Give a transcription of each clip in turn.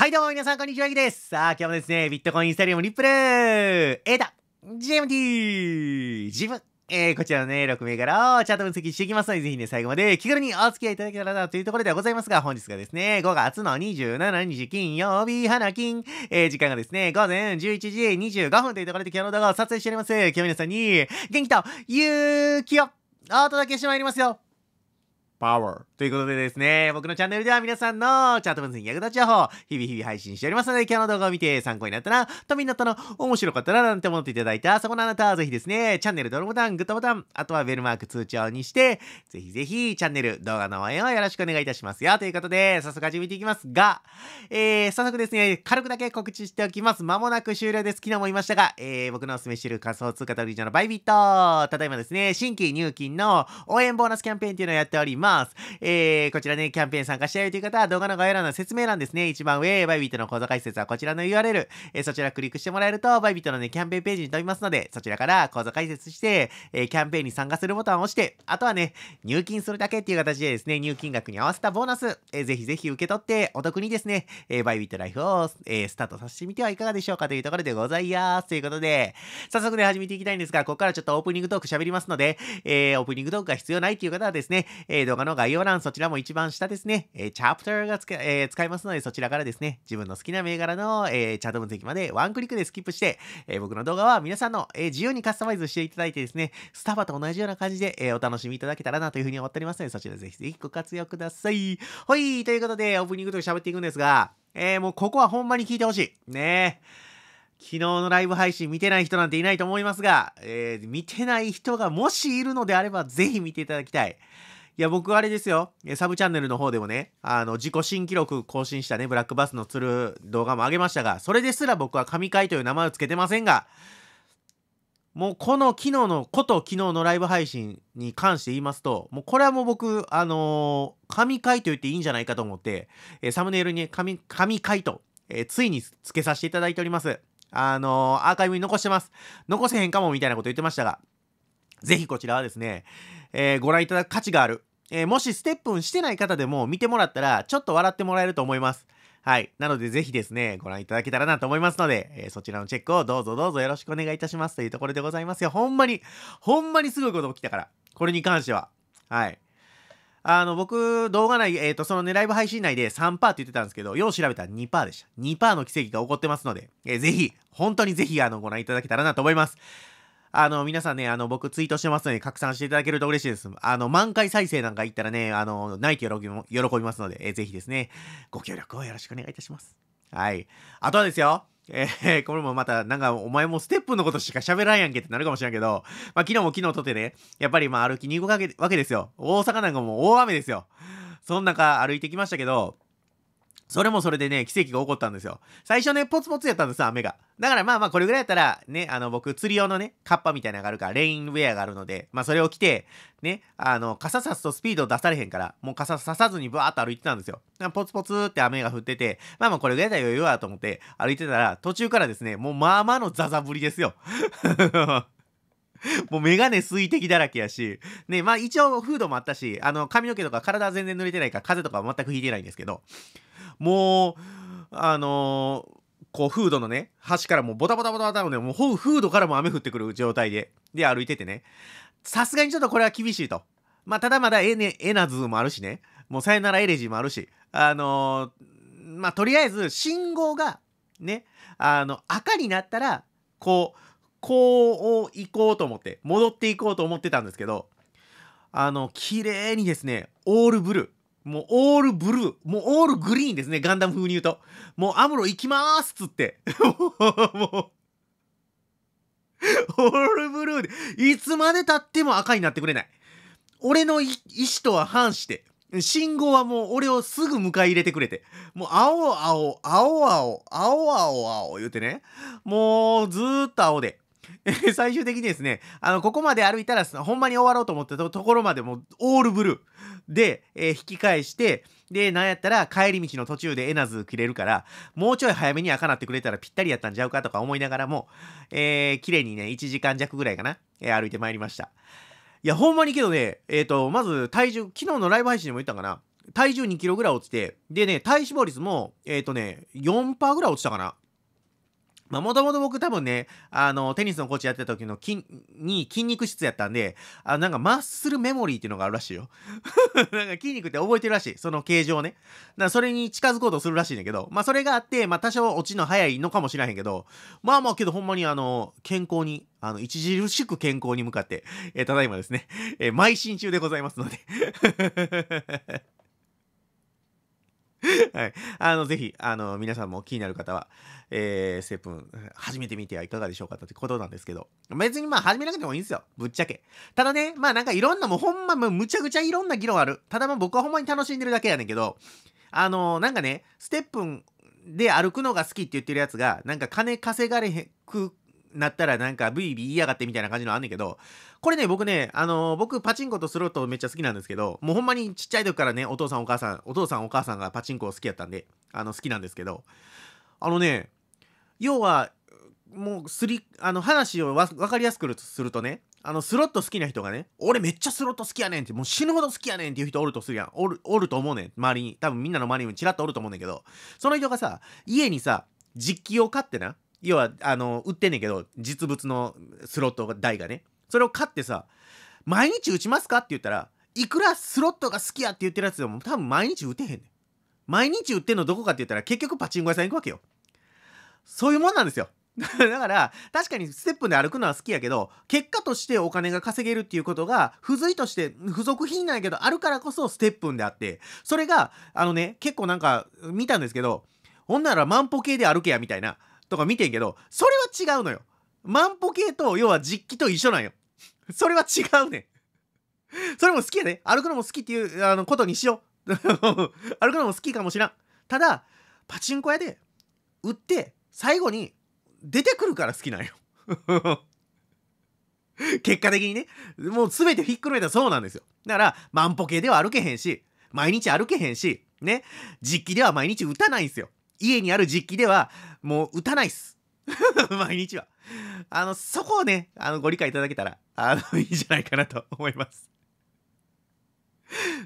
はいどうも皆さんこんにちは、ぎです。さあ、今日もですね、ビットコインスタリアムリップル、エーダ、GMT、自分、えー、こちらのね、6銘柄をチャート分析していきますので、ぜひね、最後まで気軽にお付き合いいただけたらなというところではございますが、本日がですね、5月の27日金曜日、花金、えー、時間がですね、午前11時25分というところで今日の動画を撮影しております。今日皆さんに、元気と勇気をお届けしてまいりますよ。パワー。ということでですね、僕のチャンネルでは皆さんのチャート分析役立ち情報、日々日々配信しておりますので、今日の動画を見て参考になったら、ためになったら、面白かったらなんて思っていただいた、そこのあなたはぜひですね、チャンネル登録ボタン、グッドボタン、あとはベルマーク通知音にして、ぜひぜひチャンネル、動画の応援をよろしくお願いいたしますよ。ということで、早速始めていきますが、えー、早速ですね、軽くだけ告知しておきます。まもなく終了です。昨日も言いましたが、えー、僕のおすすめしている仮想通貨取引所のバイビット、ただいまですね、新規入金の応援ボーナスキャンペーンっていうのをやっております。えーえー、こちらね、キャンペーン参加したいという方は動画の概要欄の説明欄ですね。一番上、バイビットの講座解説はこちらの URL、えー、そちらクリックしてもらえると、バイビットのね、キャンペーンページに飛びますので、そちらから講座解説して、えー、キャンペーンに参加するボタンを押して、あとはね、入金するだけっていう形でですね、入金額に合わせたボーナス、えー、ぜひぜひ受け取って、お得にですね、えー、バイビットライフを、えー、スタートさせてみてはいかがでしょうかというところでございます。ということで、早速ね、始めていきたいんですが、ここからちょっとオープニングトーク喋りますので、えー、オープニングトークが必要ないっていう方はですね、えー、動画の概要欄、そちらも一番下ですね、えー、チャプターが使,、えー、使えますので、そちらからですね、自分の好きな銘柄の、えー、チャート分析までワンクリックでスキップして、えー、僕の動画は皆さんの、えー、自由にカスタマイズしていただいてですね、スタバと同じような感じで、えー、お楽しみいただけたらなというふうに思っておりますので、そちらぜひぜひご活用ください。ほい、ということで、オープニングと喋っていくんですが、えー、もうここはほんまに聞いてほしい。ね昨日のライブ配信見てない人なんていないと思いますが、えー、見てない人がもしいるのであれば、ぜひ見ていただきたい。いや、僕あれですよ。サブチャンネルの方でもね、あの、自己新記録更新したね、ブラックバスの釣る動画も上げましたが、それですら僕は神回という名前を付けてませんが、もうこの昨日のこと昨日のライブ配信に関して言いますと、もうこれはもう僕、あのー、神回と言っていいんじゃないかと思って、え、サムネイルに神、神回と、え、ついに付けさせていただいております。あのー、アーカイブに残してます。残せへんかもみたいなこと言ってましたが、ぜひこちらはですね、えー、ご覧いただく価値がある、えー、もしステップンしてない方でも見てもらったら、ちょっと笑ってもらえると思います。はい。なので、ぜひですね、ご覧いただけたらなと思いますので、えー、そちらのチェックをどうぞどうぞよろしくお願いいたしますというところでございますよ。ほんまに、ほんまにすごいこと起きたから。これに関しては。はい。あの、僕、動画内、えっ、ー、と、そのね、ライブ配信内で3%って言ってたんですけど、よう調べたら2%でした。2%の奇跡が起こってますので、えー、ぜひ、本当にぜひ、あの、ご覧いただけたらなと思います。あの、皆さんね、あの、僕ツイートしてますので、拡散していただけると嬉しいです。あの、満開再生なんか言ったらね、あの、泣いて喜び喜びますので、えー、ぜひですね、ご協力をよろしくお願いいたします。はい。あとはですよ、えー、これもまた、なんか、お前もステップのことしか喋らんやんけってなるかもしれんけど、まあ、昨日も昨日とてね、やっぱりまあ、歩きに行くわけわけですよ。大阪なんかもう大雨ですよ。そん中歩いてきましたけど、それもそれでね、奇跡が起こったんですよ。最初ね、ポツポツやったんですよ雨が。だからまあまあ、これぐらいやったら、ね、あの、僕、釣り用のね、カッパみたいなのがあるから、レインウェアがあるので、まあ、それを着て、ね、あの、傘さすとスピード出されへんから、もう傘ささずにバーっと歩いてたんですよ。ポツポツって雨が降ってて、まあまあ、これぐらいだよ余裕はと思って歩いてたら、途中からですね、もうまあまあのザザぶりですよ。もうメガネ水滴だらけやし、ね、まあ一応フードもあったし、あの髪の毛とか体全然濡れてないから風邪とかは全くひいてないんですけど、もう、あのー、こう、フードのね、端からもうボタボタボタボタのね、もうフードからも雨降ってくる状態で、で歩いててね、さすがにちょっとこれは厳しいと。まあ、ただまだエネ、エナズもあるしね、もうさよならエレジーもあるし、あのー、まあ、とりあえず信号が、ね、あの、赤になったら、こう、こう行こうと思って、戻っていこうと思ってたんですけど、あの、綺麗にですね、オールブルー、もうオールブルー、もうオールグリーンですね、ガンダム風に言うと。もうアムロ行きまーすっつって。もう、オールブルーで、いつまで経っても赤になってくれない。俺の意思とは反して、信号はもう俺をすぐ迎え入れてくれて、もう青青、青青、青青青言うてね、もうずーっと青で。最終的にですね、あの、ここまで歩いたら、ほんまに終わろうと思ってたところまでもうオールブルー。で、えー、引き返して、で、なんやったら帰り道の途中でエナズ切れるから、もうちょい早めに赤なってくれたらぴったりやったんちゃうかとか思いながらも、えー、綺麗にね、1時間弱ぐらいかな、えー、歩いてまいりました。いや、ほんまにけどね、えっ、ー、と、まず体重、昨日のライブ配信でも言ったかな、体重2キロぐらい落ちて、でね、体脂肪率も、えっ、ー、とね、4%ぐらい落ちたかな？まあ、もともと僕多分ね、あの、テニスのコーチやってた時の筋、に筋肉質やったんで、あなんかマッスルメモリーっていうのがあるらしいよ。なんか筋肉って覚えてるらしい。その形状ね。だからそれに近づこうとするらしいんだけど、まあそれがあって、まあ多少落ちの早いのかもしれへんけど、まあまあけどほんまにあの、健康に、あの、著しく健康に向かって、えー、ただいまですね、えー、邁進中でございますので はい。あの、ぜひ、あの、皆さんも気になる方は、えー、ステップン、始めてみてはいかがでしょうかってことなんですけど、別にまあ始めなくてもいいんですよ。ぶっちゃけ。ただね、まあなんかいろんな、もうほんま、もむちゃくちゃいろんな議論ある。ただまあ僕はほんまに楽しんでるだけやねんけど、あのー、なんかね、ステップンで歩くのが好きって言ってるやつが、なんか金稼がれへんくなったらなんかブイビー言いやがってみたいな感じのあんねんけど、これね、僕ね、あのー、僕パチンコとスロットめっちゃ好きなんですけど、もうほんまにちっちゃい時からね、お父さんお母さん、お父さんお母さんがパチンコ好きやったんで、あの、好きなんですけど、あのね、要は、もうすり、あの話をわかりやすくするとね、あのスロット好きな人がね、俺めっちゃスロット好きやねんって、もう死ぬほど好きやねんっていう人おるとするやん。おる、おると思うねん。周りに。多分みんなの周りにもチラッとおると思うねんけど、その人がさ、家にさ、実機を買ってな、要は、あの、売ってんねんけど、実物のスロット台がね。それを買ってさ、毎日打ちますかって言ったら、いくらスロットが好きやって言ってるやつでも多分毎日打てへんねん。毎日売ってんのどこかって言ったら結局パチンコ屋さん行くわけよ。そういうもんなんですよ。だから、確かにステップで歩くのは好きやけど、結果としてお金が稼げるっていうことが、付随として付属品なんやけど、あるからこそステップンであって、それが、あのね、結構なんか見たんですけど、ほんなら万歩計で歩けやみたいな、とか見てんけど、それは違うのよ。万歩計と、要は実機と一緒なんよ。それは違うねん。それも好きや、ね。歩くのも好きっていうあのことにしよう。歩くのも好きかもしらん。ただ、パチンコ屋で売って、最後に出てくるから好きなんよ。結果的にね。もう全てひっくるめたらそうなんですよ。だから、万歩計では歩けへんし、毎日歩けへんし、ね。実機では毎日打たないんですよ。家にある実機ではもう打たないっす。毎日は。あの、そこをね、あの、ご理解いただけたら、あの、いいんじゃないかなと思います。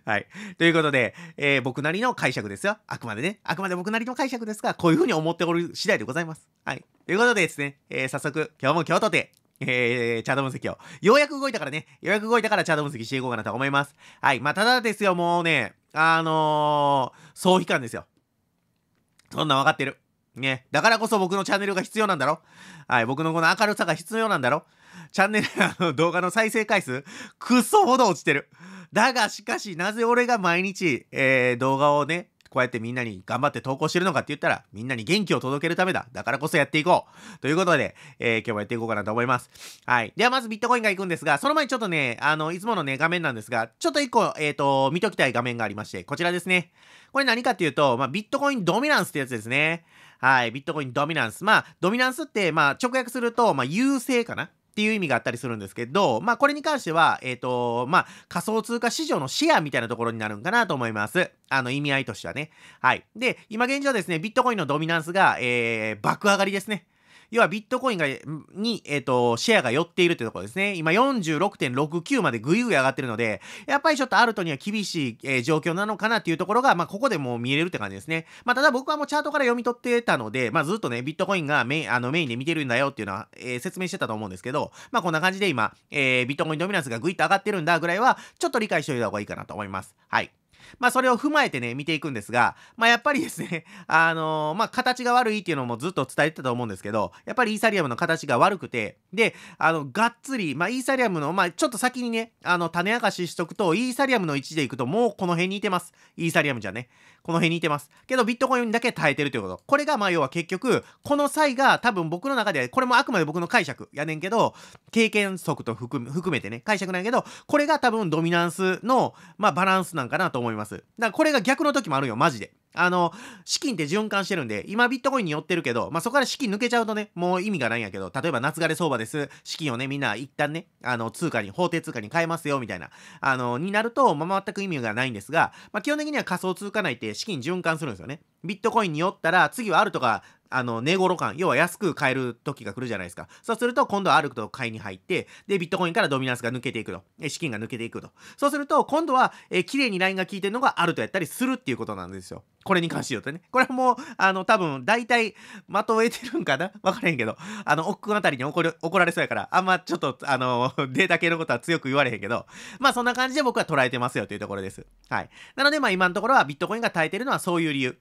はい。ということで、えー、僕なりの解釈ですよ。あくまでね。あくまで僕なりの解釈ですが、こういう風に思っておる次第でございます。はい。ということでですね、えー、早速、今日も今日とて、えー、チャート分析を。ようやく動いたからね、ようやく動いたからチャート分析していこうかなと思います。はい。まあ、ただですよ、もうね、あのー、総悲観ですよ。そんな分かってる。ね。だからこそ僕のチャンネルが必要なんだろはい。僕のこの明るさが必要なんだろチャンネル、あの、動画の再生回数、クソほど落ちてる。だがしかし、なぜ俺が毎日、えー、動画をね、こうやってみんなに頑張って投稿してるのかって言ったら、みんなに元気を届けるためだ。だからこそやっていこう。ということで、えー、今日もやっていこうかなと思います。はい。ではまずビットコインが行くんですが、その前にちょっとね、あの、いつものね、画面なんですが、ちょっと一個、えっ、ー、と、見ときたい画面がありまして、こちらですね。これ何かっていうと、まあ、ビットコインドミナンスってやつですね。はい。ビットコインドミナンス。まあ、ドミナンスって、まあ、直訳すると、まあ、優勢かな。っていう意味があったりするんですけど、まあこれに関しては、えっ、ー、と、まあ仮想通貨市場のシェアみたいなところになるんかなと思います。あの意味合いとしてはね。はい。で、今現状ですね、ビットコインのドミナンスが、えー、爆上がりですね。要はビットコインが、に、えっ、ー、と、シェアが寄っているってところですね。今46.69までぐいぐい上がってるので、やっぱりちょっとアルトには厳しい、えー、状況なのかなっていうところが、まあ、ここでもう見えるって感じですね。まあ、ただ僕はもうチャートから読み取ってたので、まあ、ずっとね、ビットコインがメイン、あの、メインで見てるんだよっていうのは、えー、説明してたと思うんですけど、まあ、こんな感じで今、えー、ビットコインドミナンスがぐいっと上がってるんだぐらいは、ちょっと理解しておいた方がいいかなと思います。はい。まあそれを踏まえてね、見ていくんですが、まあやっぱりですね、あのー、まあ形が悪いっていうのもずっと伝えてたと思うんですけど、やっぱりイーサリアムの形が悪くて、で、あの、がっつり、まあイーサリアムの、まあちょっと先にね、あの、種明かししとくと、イーサリアムの位置でいくともうこの辺にいてます。イーサリアムじゃね。この辺にいてます。けどビットコインだけ耐えてるということ。これがまあ要は結局、この際が多分僕の中で、これもあくまで僕の解釈やねんけど、経験則と含めてね、解釈なんやけど、これが多分ドミナンスの、まあバランスなんかなと思います。いますだからこれが逆の時もあるよ、マジで。あの、資金って循環してるんで、今ビットコインに寄ってるけど、まあ、そこから資金抜けちゃうとね、もう意味がないんやけど、例えば夏枯れ相場です。資金をね、みんな一旦ね、あの、通貨に、法定通貨に変えますよ、みたいな、あの、になると、まあ、全く意味がないんですが、まあ、基本的には仮想通貨内って資金循環するんですよね。ビットコインに寄ったら、次はあるとか、あの、値頃感、要は安く買える時が来るじゃないですか。そうすると、今度はアルクと買いに入って、で、ビットコインからドミナンスが抜けていくと。資金が抜けていくと。そうすると、今度は、え綺麗にラインが効いてるのがアルトやったりするっていうことなんですよ。これに関して言うとね。これはもう、あの、多分、大体、まとえてるんかな？わからへんけど、あの、奥くんあたりに怒る怒られそうやから、あんまちょっと、あの、データ系のことは強く言われへんけど、まあそんな感じで僕は捉えてますよというところです。はい。なので、まあ今のところはビットコインが耐えてるのはそういう理由。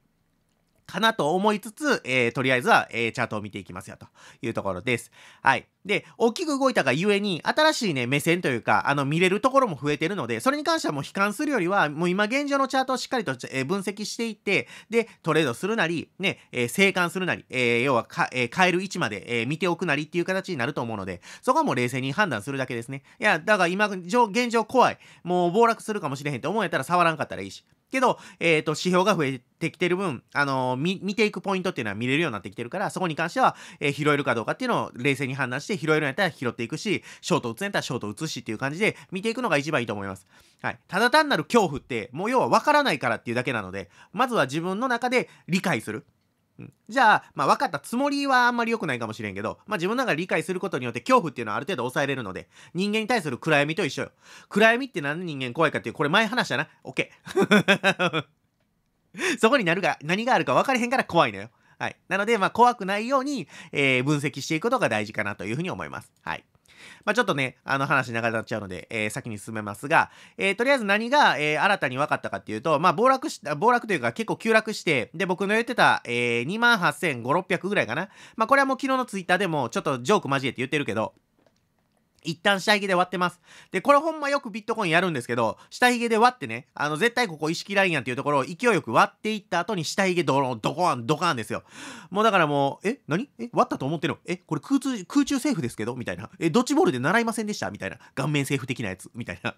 かなと思いつつ、えー、とりあえずは、えー、チャートを見ていきますよというところです。はい。で、大きく動いたがゆえに、新しいね、目線というか、あの、見れるところも増えてるので、それに関してはもう悲観するよりは、もう今現状のチャートをしっかりと、えー、分析していって、で、トレードするなり、ね、えー、生還するなり、えー、要はか、えー、買える位置まで、えー、見ておくなりっていう形になると思うので、そこはもう冷静に判断するだけですね。いや、だから今、現状怖い。もう暴落するかもしれへんって思えたら触らんかったらいいし。けど、えっ、ー、と、指標が増えてきてる分、あのー、見ていくポイントっていうのは見れるようになってきてるから、そこに関しては、えー、拾えるかどうかっていうのを冷静に判断して、拾えるんやったら拾っていくし、ショート打つんやったらショート打つしっていう感じで見ていくのが一番いいと思います。はい。ただ単なる恐怖って、もう要は分からないからっていうだけなので、まずは自分の中で理解する。じゃあ、まあ、分かったつもりはあんまり良くないかもしれんけど、まあ、自分の中で理解することによって恐怖っていうのはある程度抑えれるので、人間に対する暗闇と一緒よ。暗闇って何で人間怖いかっていう、これ前話したな。OK。そこになるが、何があるか分かれへんから怖いのよ。はい。なので、まあ、怖くないように、えー、分析していくことが大事かなというふうに思います。はい。まあ、ちょっとね、あの話長くなっちゃうので、えー、先に進めますが、えー、とりあえず何が、えー、新たに分かったかっていうと、まあ、暴落し、暴落というか結構急落して、で、僕の言ってた、えー、28,500、600ぐらいかな。まあ、これはもう昨日のツイッターでもちょっとジョーク交えて言ってるけど、一旦下髭で割ってます。で、これほんまよくビットコインやるんですけど、下髭で割ってね、あの、絶対ここ意識ラインやんっていうところを勢いよく割っていった後に下髭ドロン、ドコーン、ドカーンですよ。もうだからもう、え何？え割ったと思ってるの？えこれ空中、空中セーフですけど？みたいな。え、ドッジボールで習いませんでした？みたいな。顔面セーフ的なやつ？みたいな。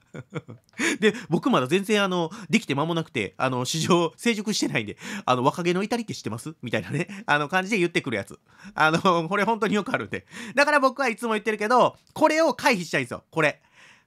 で、僕まだ全然あの、できて間もなくて、あの、市場成熟してないんで、あの、若気の至りって知ってます？みたいなね。あの、感じで言ってくるやつ。あの、これ本当によくあるんで。だから僕はいつも言ってるけど、これを回避したいんですよ。これ。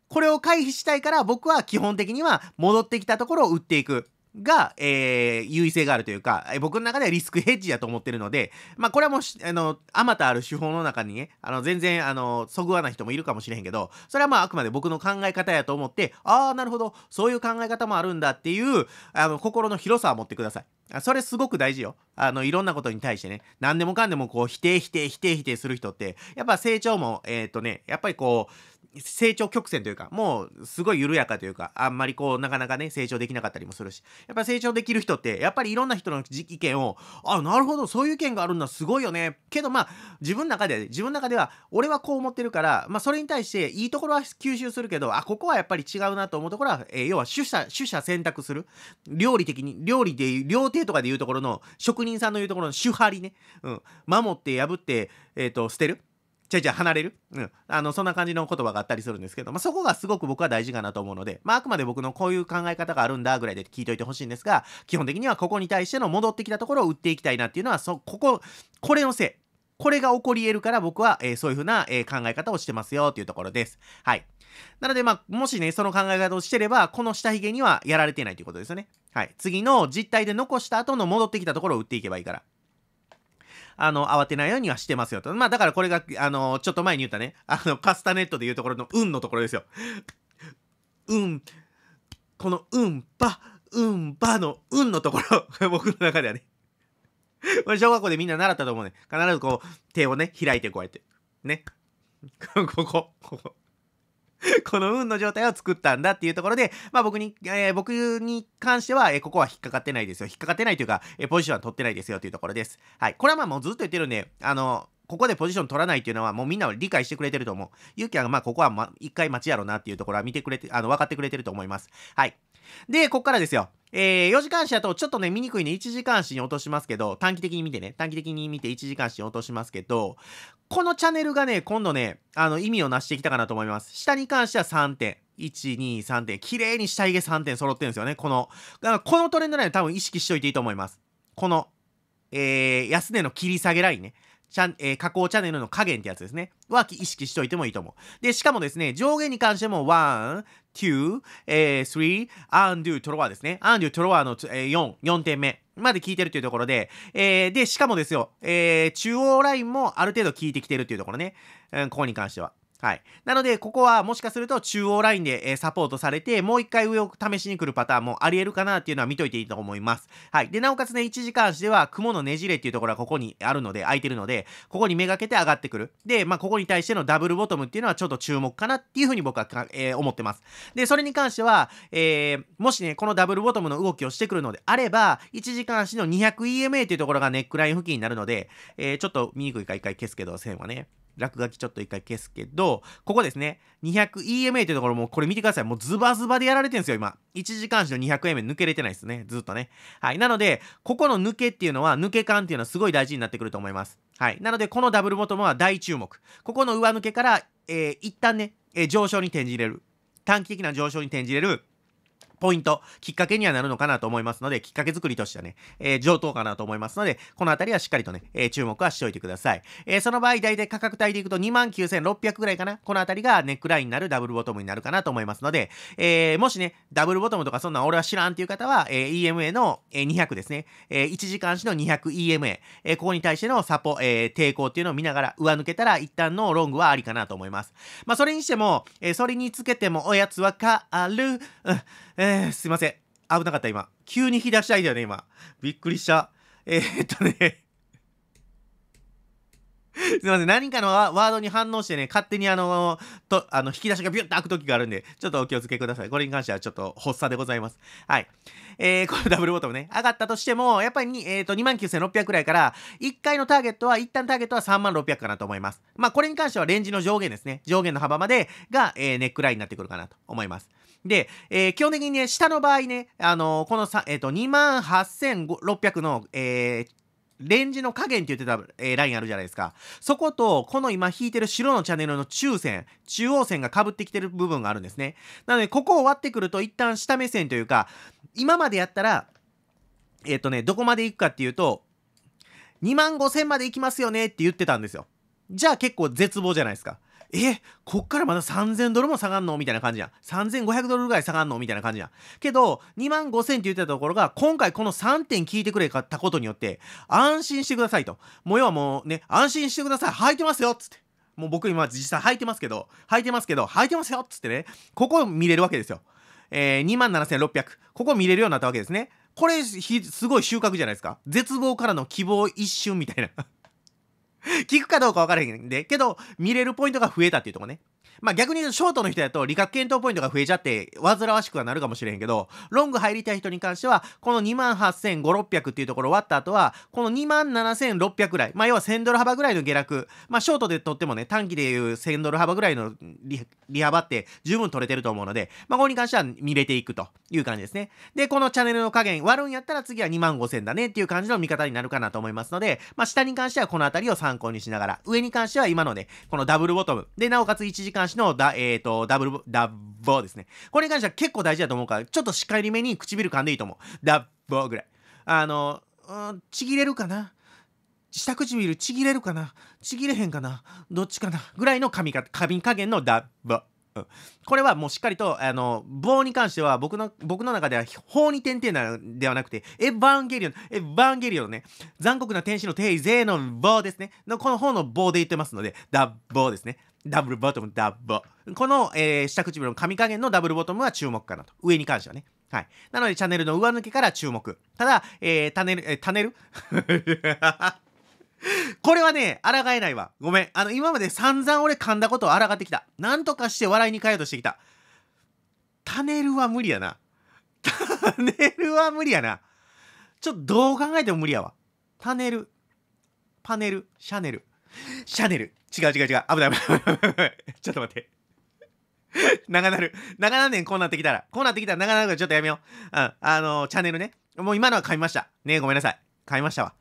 これを回避したいから僕は基本的には戻ってきたところを売っていく。が、えー、優位性があるというか、えー、僕の中ではリスクヘッジだと思ってるので、まあ、これはもう、あの、あまたある手法の中にね、あの、全然、あの、そぐわない人もいるかもしれへんけど、それはまあ、あくまで僕の考え方やと思って、ああ、なるほど、そういう考え方もあるんだっていう、あの、心の広さを持ってください。それすごく大事よ。あの、いろんなことに対してね、何でもかんでもこう、否定、否定、否定、否定する人って、やっぱ成長も、えっ、ー、とね、やっぱりこう、成長曲線というか、もうすごい緩やかというか、あんまりこう、なかなかね、成長できなかったりもするし、やっぱ成長できる人って、やっぱりいろんな人の意見を、あ、なるほど、そういう意見があるんだ、すごいよね。けどまあ、自分の中で、自分の中では、俺はこう思ってるから、まあ、それに対して、いいところは吸収するけど、あ、ここはやっぱり違うなと思うところは、えー、要は取捨、取捨選択する。料理的に、料理で、料亭とかでいうところの、職人さんの言うところの手張りね。うん。守って破って、えっ、ー、と、捨てる。ちゃいちゃ離れる？うん。あの、そんな感じの言葉があったりするんですけど、まあ、そこがすごく僕は大事かなと思うので、まあ、あくまで僕のこういう考え方があるんだぐらいで聞いといてほしいんですが、基本的にはここに対しての戻ってきたところを売っていきたいなっていうのは、そ、ここ、これのせい。これが起こり得るから僕は、えー、そういうふうな、えー、考え方をしてますよっていうところです。はい。なので、まあ、もしね、その考え方をしてれば、この下髭にはやられてないということですよね。はい。次の実態で残した後の戻ってきたところを売っていけばいいから。あの、慌てないようにはしてますよと。まあ、だからこれが、あの、ちょっと前に言ったね、あの、カスタネットで言うところの運のところですよ。うん、このうんば、うんばの運のところ、僕の中ではね。小学校でみんな習ったと思うね。必ずこう、手をね、開いてこうやって。ね。ここ、ここ。この運の状態を作ったんだっていうところで、まあ僕に、えー、僕に関しては、えー、ここは引っかかってないですよ。引っかかってないというか、えー、ポジションは取ってないですよというところです。はい。これはまあもうずっと言ってるんで、あの、ここでポジション取らないっていうのはもうみんなは理解してくれてると思う。ゆうきはんがまあここはま一回待ちやろうなっていうところは見てくれて、あの、分かってくれてると思います。はい。で、こっからですよ。えー、4時間足だとちょっとね、見にくいね、1時間足に落としますけど、短期的に見てね、短期的に見て1時間足に落としますけど、このチャンネルがね、今度ね、あの、意味をなしてきたかなと思います。下に関しては3点。1、2、3点。綺麗に下髭3点揃ってるんですよね。この、だからこのトレンドライン多分意識しといていいと思います。この、えー、安値の切り下げラインね。加工チャンネルの加減ってやつですね。は意識しといてもいいと思う。で、しかもですね、上限に関しても、1、2、えー、スリー、アンドゥ、トロワーですね。アンドゥ、トロワーの、えー、4、4点目まで聞いてるというところで、えー、で、しかもですよ、えー、中央ラインもある程度聞いてきてるというところね。うん、ここに関しては。はい。なので、ここはもしかすると中央ラインで、え、サポートされて、もう一回上を試しに来るパターンもあり得るかなっていうのは見といていいと思います。はい。で、なおかつね、1時間足では雲のねじれっていうところがここにあるので、空いてるので、ここにめがけて上がってくる。で、まあ、ここに対してのダブルボトムっていうのはちょっと注目かなっていうふうに僕はえー、思ってます。で、それに関しては、えー、もしね、このダブルボトムの動きをしてくるのであれば、1時間足の 200EMA っていうところがネックライン付近になるので、えー、ちょっと見にくいか一回消すけど、線はね。落書きちょっと一回消すけど、ここですね、200EMA というところもこれ見てください。もうズバズバでやられてるんですよ、今。1時間足の 200EMA 抜けれてないですね。ずっとね。はい。なので、ここの抜けっていうのは、抜け感っていうのはすごい大事になってくると思います。はい。なので、このダブルボトムは大注目。ここの上抜けから、えー、一旦ね、えー、上昇に転じれる。短期的な上昇に転じれるポイント、きっかけにはなるのかなと思いますので、きっかけ作りとしてはね、えー、上等かなと思いますので、このあたりはしっかりとね、えー、注目はしておいてください。えー、その場合、大体価格帯でいくと29,600ぐらいかな？このあたりがネックラインになるダブルボトムになるかなと思いますので、えー、もしね、ダブルボトムとかそんなん俺は知らんっていう方は、えー、EMA の、え、200ですね。えー、1時間足の 200EMA、えー、ここに対してのサポ、えー、抵抗っていうのを見ながら上抜けたら一旦のロングはありかなと思います。まあ、それにしても、えー、それにつけてもおやつはかある、うん、すいません。危なかった今。急に引き出したいんだよね、今。びっくりした。えー、っとね すいません。何かのワードに反応してね、勝手にあの、と、あの、引き出しがビュッと開く時があるんで、ちょっとお気をつけください。これに関してはちょっと発作でございます。はい。えー、このダブルボトムね、上がったとしても、やっぱり、えっ、ー、と、29,600くらいから、1回のターゲットは、一旦ターゲットは3600かなと思います。まあ、これに関してはレンジの上限ですね。上限の幅までが、えー、ネックラインになってくるかなと思います。で、えー、基本的にね、下の場合ね、あのー、このさ、えっ、ー、と、28,600の、えー、レンジの加減って言ってた、えー、ラインあるじゃないですか。そこと、この今引いてる白のチャンネルの中線、中央線が被ってきてる部分があるんですね。なので、ここを割ってくると、一旦下目線というか、今までやったら、えっ、ー、とね、どこまで行くかっていうと、2万5千まで行きますよねって言ってたんですよ。じゃあ結構絶望じゃないですか。えこっからまだ3000ドルも下がんの？みたいな感じやん。3500ドルぐらい下がんの？みたいな感じや。けど、2万5000って言ってたところが、今回この3点聞いてくれたことによって、安心してくださいと。もう要はもうね、安心してください。履いてますよっつって。もう僕今実際履いてますけど、履いてますけど、履いてますよっつってね、ここ見れるわけですよ。えー、27600。ここ見れるようになったわけですね。これ、すごい収穫じゃないですか。絶望からの希望一瞬みたいな聞くかどうかわからへんで、けど、見れるポイントが増えたっていうとこね。まあ逆に言うとショートの人やと理学検討ポイントが増えちゃって煩わしくはなるかもしれへんけど、ロング入りたい人に関しては、この28,500,600、っていうところ終わった後は、この27,600ぐらい、まあ要は1000ドル幅ぐらいの下落、まあショートで取ってもね、短期でいう1000ドル幅ぐらいの利幅って十分取れてると思うので、まあここに関しては見れていくという感じですね。で、このチャンネルの加減割るんやったら次は25,000だねっていう感じの見方になるかなと思いますので、まあ下に関してはこの辺りを参考にしながら、上に関しては今のね、このダブルボトム、で、なおかつ1時間足のだ、えっ、ー、と、ダブル、ダボですね。これに関しては結構大事だと思うから、ちょっとしっかりめに唇噛んでいいと思う。ダッボーぐらい。あの、うん、ちぎれるかな？下唇ちぎれるかな？ちぎれへんかな？どっちかな？ぐらいの髪か、髪加減のダッボ。うん、これはもうしっかりと、あの、棒に関しては僕の、僕の中では法に点々なではなくて、エヴァンゲリオン、エヴァンゲリオンのね、残酷な天使の定位税の棒ですね。のこの方の棒で言ってますので、ダッボですね。ダブルボトム、ダッボ。この、えー、下唇の髪加減のダブルボトムは注目かなと。上に関してはね。はい。なので、チャンネルの上抜けから注目。ただ、えー、タネル、えー、タネル？これはね、抗えないわ。ごめん。あの、今まで散々俺噛んだことを抗ってきた。なんとかして笑いに変えようとしてきた。タネルは無理やな。タネルは無理やな。ちょっとどう考えても無理やわ。タネル、パネル、シャネル。シャネル。違う違う違う。危ない危ない。ちょっと待って。長なる。長なねん、こうなってきたら。こうなってきたら長なるからちょっとやめよう。うん。あのー、チャンネルね。もう今のは買いました。ねごめんなさい。買いましたわ。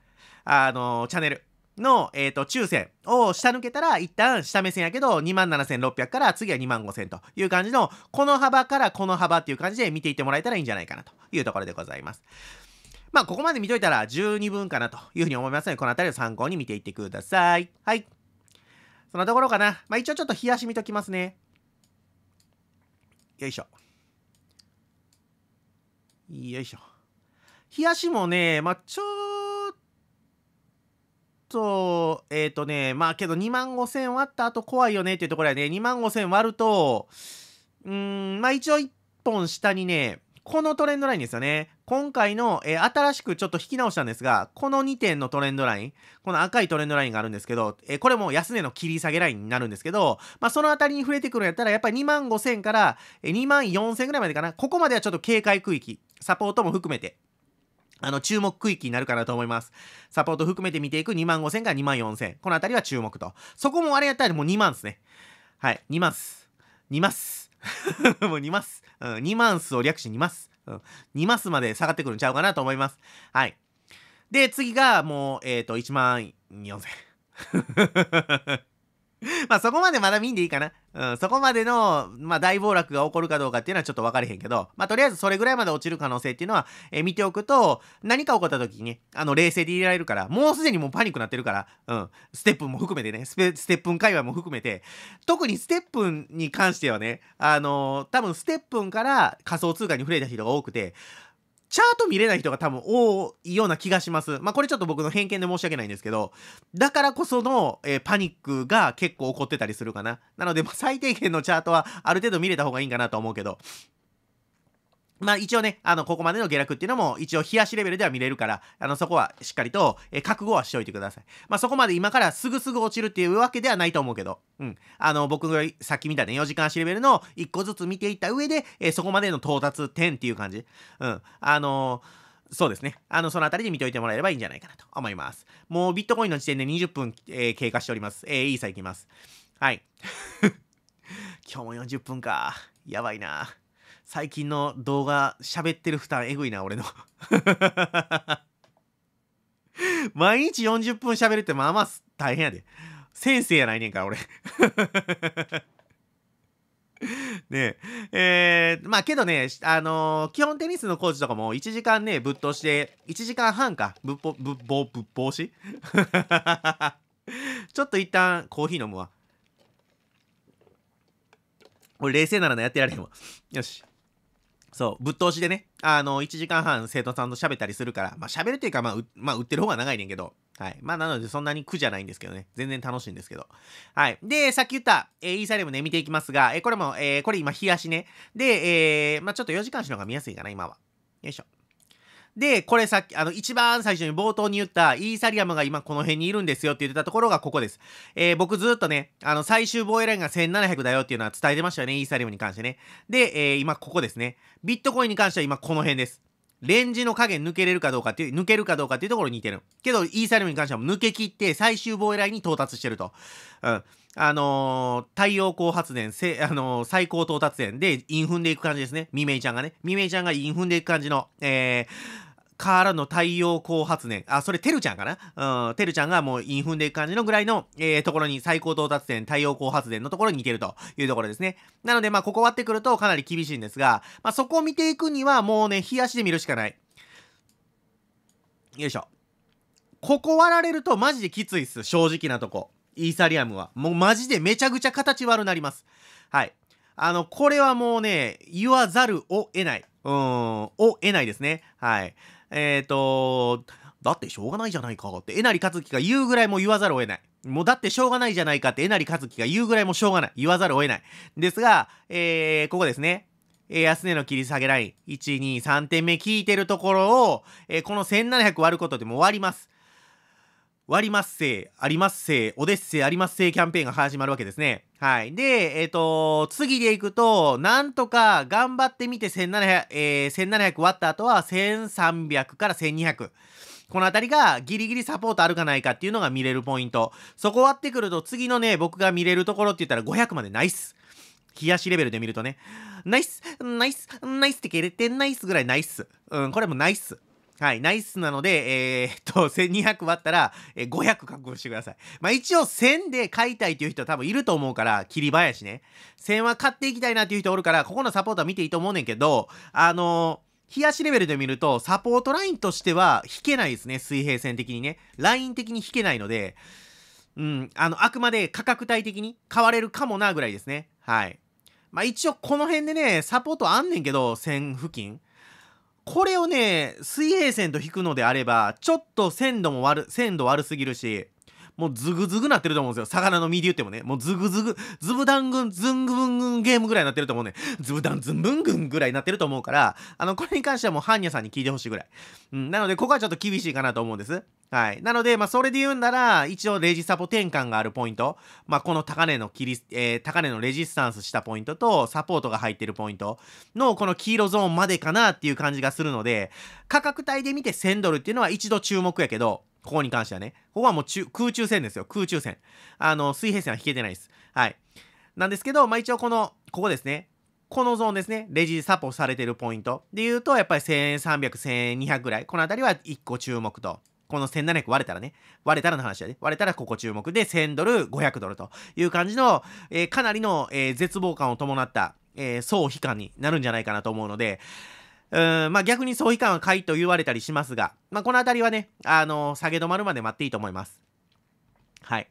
あのー、チャンネルの、えっ、ー、と、中線を下抜けたら、一旦下目線やけど、27,600から次は25,000という感じの、この幅からこの幅っていう感じで見ていってもらえたらいいんじゃないかなというところでございます。まあ、ここまで見といたら十二分かなというふうに思いますので、このあたりを参考に見ていってください。はい。そんなところかな。まあ、一応ちょっと冷やし見ときますね。よいしょ。よいしょ。冷やしもね、まあ、ちょっと、えっ、ー、とね、まあけど2万5000割った後怖いよねっていうところやね、2万5000割ると、うーん、まあ一応1本下にね、このトレンドラインですよね。今回の、えー、新しくちょっと引き直したんですが、この2点のトレンドライン、この赤いトレンドラインがあるんですけど、えー、これも安値の切り下げラインになるんですけど、まあ、そのあたりに触れてくるんやったら、やっぱり2万5000から、2万4000ぐらいまでかな。ここまではちょっと警戒区域、サポートも含めて、あの、注目区域になるかなと思います。サポート含めて見ていく2万5000から2万4000。このあたりは注目と。そこもあれやったらもう2万ですね。はい、2万す。2ます。もう2ます。うん、2万数を略し2ます。うん、2マスまで下がってくるんちゃうかなと思います。はい。で、次がもう、えっ、ー、と、1万4000。まあそこまでまだ見んでいいかな。うん、そこまでの、まあ大暴落が起こるかどうかっていうのはちょっと分かれへんけど、まあとりあえずそれぐらいまで落ちる可能性っていうのは、えー、見ておくと、何か起こった時にね、あの冷静でいられるから、もうすでにもうパニックになってるから、うん、ステップも含めてね、ステップン界隈も含めて、特にステップンに関してはね、あのー、多分ステップンから仮想通貨に触れた人が多くて、チャート見れない人が多分多いような気がします。まあこれちょっと僕の偏見で申し訳ないんですけど、だからこその、えー、パニックが結構起こってたりするかな。なので、まあ、最低限のチャートはある程度見れた方がいいんかなと思うけど、まあ一応ね、あの、ここまでの下落っていうのも一応冷やしレベルでは見れるから、あの、そこはしっかりと、え覚悟はしておいてください。まあそこまで今からすぐすぐ落ちるっていうわけではないと思うけど、うん。あの、僕がさっき見たね、4時間足レベルの1個ずつ見ていった上で、えそこまでの到達点っていう感じ。うん。あのそうですね。あの、そのあたりで見といてもらえればいいんじゃないかなと思います。もうビットコインの時点で20分、えー、経過しております。えー、いいさいきます。はい。今日も40分か。やばいな。最近の動画喋ってる負担えぐいな、俺の。毎日40分喋るってまあまあ大変やで。先生やないねんから、俺。ねえ、えー、まあけどね、あのー、基本テニスのコーチとかも1時間ね、ぶっ通して、1時間半か、ぶっぽ、ぶっぼ、ぶっぼうし ちょっと一旦コーヒー飲むわ。俺冷静ならなやってられへんわ。よし。そう、ぶっ通しでね、あの、1時間半生徒さんと喋ったりするから、まあ喋るというか、まあ、まあ、売ってる方が長いねんけど、はい。まあ、なのでそんなに苦じゃないんですけどね。全然楽しいんですけど。はい。で、さっき言った、えー、イーサリアムね、見ていきますが、えー、これも、えー、これ今、冷やしね。で、えー、まあちょっと4時間しの方が見やすいかな、今は。よいしょ。で、これさっき、あの、一番最初に冒頭に言ったイーサリアムが今この辺にいるんですよって言ってたところがここです。えー、僕ずっとね、あの、最終防衛ラインが1700だよっていうのは伝えてましたよね、イーサリアムに関してね。で、えー、今ここですね。ビットコインに関しては今この辺です。レンジの加減抜けれるかどうかっていう、抜けるかどうかっていうところに似てる。けど、イーサリアムに関しては抜け切って最終防衛ラインに到達してると。うん。あのー、太陽光発電、せあのー、最高到達点で、インフンでいく感じですね。ミメイちゃんがね。ミメイちゃんがインフンでいく感じの、えー、からの太陽光発電。あ、それ、てるちゃんかな？うん、てるちゃんがもうインフンでいく感じのぐらいの、えー、ところに最高到達点、太陽光発電のところに似てるというところですね。なので、まあ、ここ割ってくるとかなり厳しいんですが、まあ、そこを見ていくにはもうね、冷やしで見るしかない。よいしょ。ここ割られるとマジできついっす。正直なとこ。イーサリアムは。もうマジでめちゃくちゃ形悪なります。はい。あの、これはもうね、言わざるを得ない。うん、を得ないですね。はい。えっ、ー、と、だってしょうがないじゃないかって、えなりかずきが言うぐらいも言わざるを得ない。もうだってしょうがないじゃないかって、えなりかずきが言うぐらいもしょうがない。言わざるを得ない。ですが、えー、ここですね。えー、安値の切り下げライン、1、2、3点目聞いてるところを、えー、この1700割ることでも終わります。割りますせありますせオデッセイありますせキャンペーンが始まるわけですね。はい。で、えっ、ー、と、次でいくと、なんとか頑張ってみて1700、えー、1700割った後は1300から1200。この辺りがギリギリサポートあるかないかっていうのが見れるポイント。そこ割ってくると次のね、僕が見れるところって言ったら500までナイス。冷やしレベルで見るとね、ナイス、ナイス、ナイスって蹴れてナイスぐらいナイス。うん、これもナイス。はい、ナイスなので、えー、っと、1200割ったら、えー、500確保してください。まあ一応1000で買いたいという人は多分いると思うから、切り林ね。1000は買っていきたいなっていう人おるから、ここのサポートは見ていいと思うねんけど、あの冷やしレベルで見ると、サポートラインとしては引けないですね。水平線的にね。ライン的に引けないので、うん、あの、あくまで価格帯的に買われるかもなぐらいですね。はい。まあ一応この辺でね、サポートあんねんけど、線付近。これをね、水平線と引くのであれば、ちょっと鮮度も悪、鮮度悪すぎるし、もうズグズグなってると思うんですよ。魚の身で言ってもね。もうズグズグ、ズブダングン、ズングブングンゲームぐらいになってると思うね。ズブダンズンブングンぐらいになってると思うから、あの、これに関してはもうハンニャさんに聞いてほしいぐらい。うん、なので、ここはちょっと厳しいかなと思うんです。はい。なので、まあ、それで言うんなら、一応、レジサポ転換があるポイント。まあ、この高値の切り、えー、高値のレジスタンスしたポイントと、サポートが入ってるポイントの、この黄色ゾーンまでかなっていう感じがするので、価格帯で見て1000ドルっていうのは一度注目やけど、ここに関してはね。ここはもう空中戦ですよ。空中戦。あの、水平線は引けてないです。はい。なんですけど、まあ一応この、ここですね。このゾーンですね。レジサポされてるポイント。で言うと、やっぱり1300、1200ぐらい。このあたりは1個注目と。この1700割れたらね。割れたらの話だね。割れたらここ注目で1000ドル、500ドルという感じの、えー、かなりの、えー、絶望感を伴った、えー、総悲観になるんじゃないかなと思うので、うん、まあ逆に総悲観は買いと言われたりしますが、まあこのあたりはね、あの下げ止まるまで待っていいと思います。はい。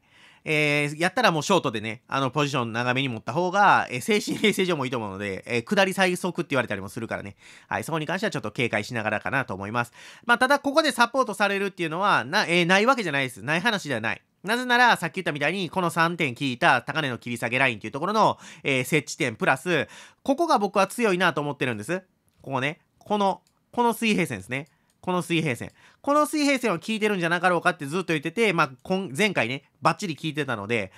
えー、やったらもうショートでね、あの、ポジション長めに持った方が、えー、精神衛生上もいいと思うので、えー、下り最速って言われたりもするからね。はい、そこに関してはちょっと警戒しながらかなと思います。まあ、ただ、ここでサポートされるっていうのは、な、えー、ないわけじゃないです。ない話ではない。なぜなら、さっき言ったみたいに、この3点聞いた高値の切り下げラインっていうところの、えー、設置点プラス、ここが僕は強いなと思ってるんです。ここね。この、この水平線ですね。この水平線。この水平線を聞いてるんじゃなかろうかってずっと言ってて、まあ、前回ね、バッチリ聞いてたので、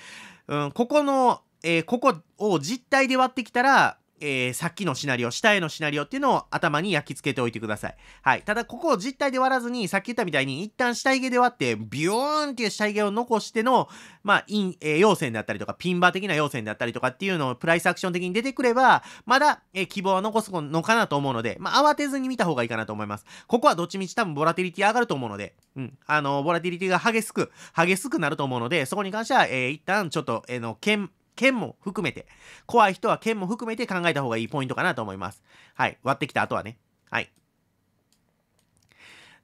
うん、ここの、えー、ここを実体で割ってきたら、えー、さっきのシナリオ、下へのシナリオっていうのを頭に焼き付けておいてください。はい。ただ、ここを実体で割らずに、さっき言ったみたいに、一旦下髭で割って、ビヨーンっていう下髭を残しての、まあ、イン、えー、要線であったりとか、ピンバー的な要線であったりとかっていうのをプライスアクション的に出てくれば、まだ、えー、希望は残すのかなと思うので、まあ、慌てずに見た方がいいかなと思います。ここはどっちみち多分ボラティリティ上がると思うので、うん。あの、ボラティリティが激しく、激しくなると思うので、そこに関しては、えー、一旦ちょっと、えー、の、剣、剣も含めて、怖い人は剣も含めて考えた方がいいポイントかなと思います。はい。割ってきた後はね。はい。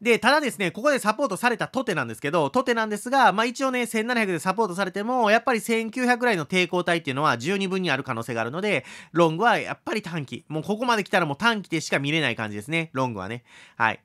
で、ただですね、ここでサポートされたとてなんですけど、とてなんですが、まあ一応ね、1700でサポートされても、やっぱり1900ぐらいの抵抗体っていうのは十二分にある可能性があるので、ロングはやっぱり短期。もうここまで来たらもう短期でしか見れない感じですね、ロングはね。はい。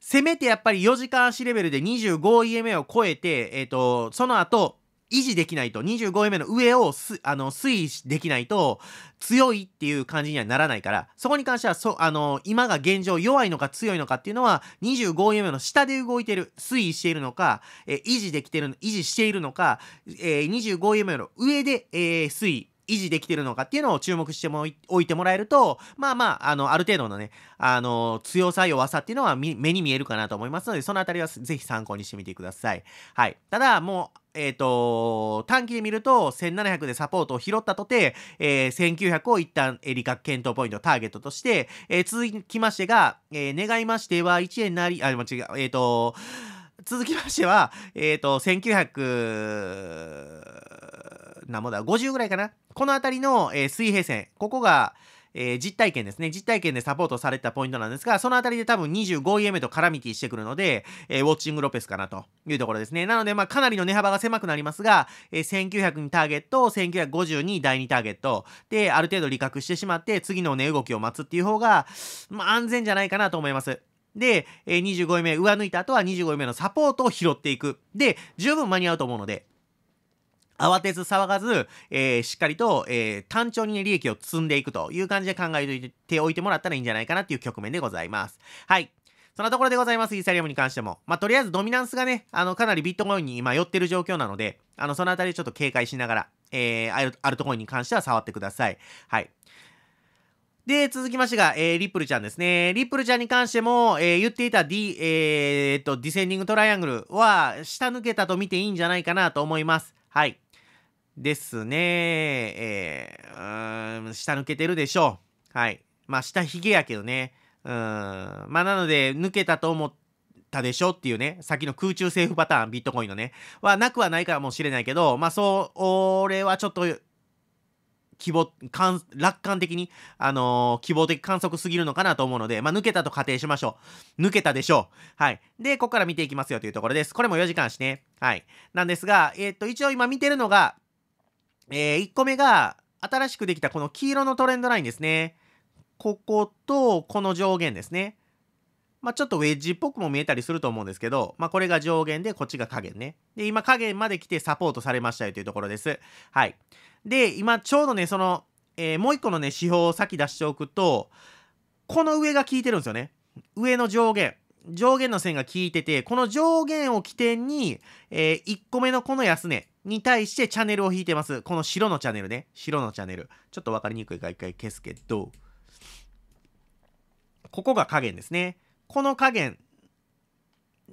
せめてやっぱり4時間足レベルで 25EMA を超えて、えっ、ー、と、その後、維持できないと、25円目の上をあの推移できないと、強いっていう感じにはならないから、そこに関しては、そあの今が現状弱いのか強いのかっていうのは、25円目の下で動いてる、推移しているのか、え維持できてる、維持しているのか、えー、25円目の上で、えー、推移、維持できてるのかっていうのを注目してもおいてもらえると、まあまあ、あの、ある程度のね、あの、強さ、弱さっていうのは目に見えるかなと思いますので、そのあたりはぜひ参考にしてみてください。はい。ただ、もう、えっ、ー、と、短期で見ると、1700でサポートを拾ったとて、えー、1900を一旦、えー、利確検討ポイント、ターゲットとして、えー、続きましてが、えー、願いましては、1円なり、あ、間違え、えっ、ー、と、続きましては、えっ、ー、と、1900、なもだ、50ぐらいかな。このあたりの、えー、水平線、ここが、えー、実体験ですね。実体験でサポートされたポイントなんですが、そのあたりで多分 25EM とカラミティしてくるので、えー、ウォッチングロペスかなというところですね。なので、まあ、かなりの値幅が狭くなりますが、えー、1900にターゲット、1950に第2ターゲット、で、ある程度利確してしまって、次の値動きを待つっていう方が、まあ、安全じゃないかなと思います。で、えー、25円目上抜いた後は25円目のサポートを拾っていく。で、十分間に合うと思うので、慌てず騒がず、えー、しっかりと、えー、単調に、ね、利益を積んでいくという感じで考えておいてもらったらいいんじゃないかなっていう局面でございます。はい。そんなところでございます、イーサリアムに関しても。まあ、とりあえずドミナンスがね、あの、かなりビットコインに今寄ってる状況なので、あの、そのあたりちょっと警戒しながら、えー、アルトコインに関しては触ってください。はい。で、続きましてが、えー、リップルちゃんですね。リップルちゃんに関しても、えー、言っていた D、えー、っと、ディセンディングトライアングルは、下抜けたと見ていいんじゃないかなと思います。はい。ですね。えー、うん、下抜けてるでしょう。はい。まあ、下髭やけどね。うん。まあ、なので、抜けたと思ったでしょうっていうね、さっきの空中セーフパターン、ビットコインのね、はなくはないかもしれないけど、まあ、そう、俺はちょっと、希望、楽観的に、あのー、希望的観測すぎるのかなと思うので、まあ、抜けたと仮定しましょう。抜けたでしょう。はい。で、ここから見ていきますよというところです。これも4時間しね。はい。なんですが、えー、っと、一応今見てるのが、えー、1個目が、新しくできたこの黄色のトレンドラインですね。こことこの上限ですね。まあ、ちょっとウェッジっぽくも見えたりすると思うんですけど、まあ、これが上限で、こっちが下限ね。で、今下限まで来てサポートされましたよというところです。はい。で、今ちょうどね、その、えー、もう一個のね、指標を先出しておくと、この上が効いてるんですよね。上の上限。上限の線が効いてて、この上限を起点に、えー、1個目のこの安値に対してチャンネルを引いてます。この白のチャンネルね。白のチャンネル。ちょっとわかりにくいから一回消すけど、ここが加減ですね。この加減